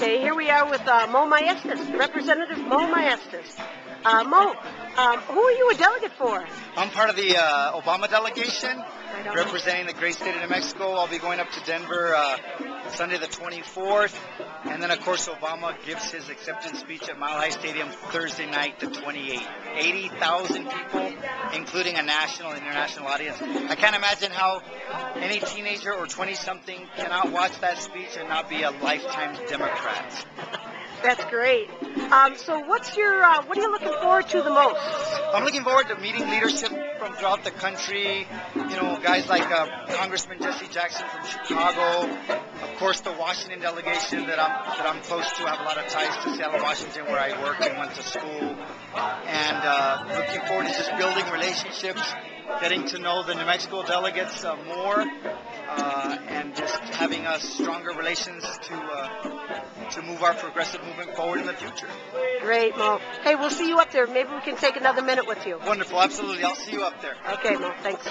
Okay, here we are with uh, Moe Maestas, Representative Moe Maestas. Uh, Moe, um, who are you a delegate for? I'm part of the uh, Obama delegation don't know. representing the great state of New Mexico. I'll be going up to Denver uh, Sunday the 24th. And then, of course, Obama gives his acceptance speech at Mile High Stadium Thursday night, the 28th. 80,000 people, including a national and international audience. I can't imagine how any teenager or 20 something cannot watch that speech and not be a lifetime Democrat. That's great. Um, so, what's your uh, what are you looking forward to the most? I'm looking forward to meeting leadership from throughout the country. You know, guys like uh, Congressman Jesse Jackson from Chicago. Of course, the Washington delegation that I'm that I'm close to. I have a lot of ties to Seattle, Washington, where I work and went to school. And uh, looking forward to just building relationships, getting to know the New Mexico delegates uh, more, having uh, stronger relations to uh, to move our progressive movement forward in the future. Great, Moe. Hey, we'll see you up there. Maybe we can take another minute with you. Wonderful, absolutely. I'll see you up there. Okay, Moe. Thanks.